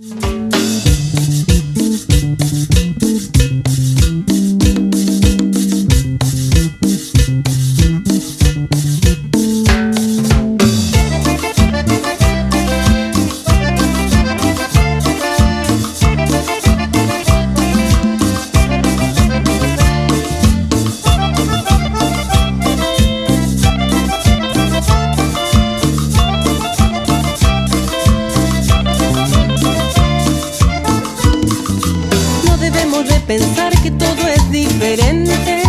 No pensar que todo es diferente.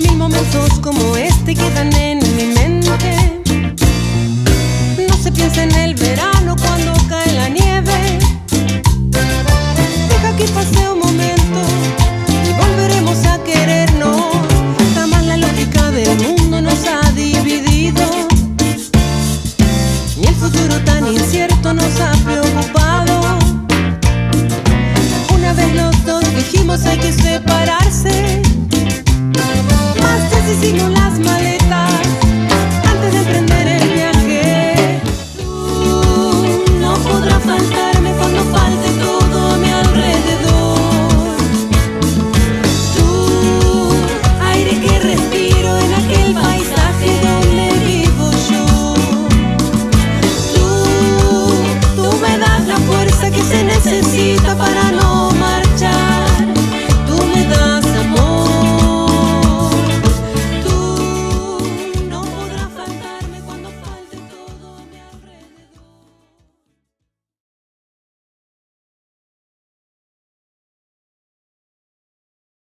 Mil momentos como este quedan en mi mente. No se piensa en el verano cuando cae la nieve. Deja que pase un momento y volveremos a querernos. Jamás la lógica del mundo nos ha dividido. Ni el futuro tan incierto nos ha sei que separar-se.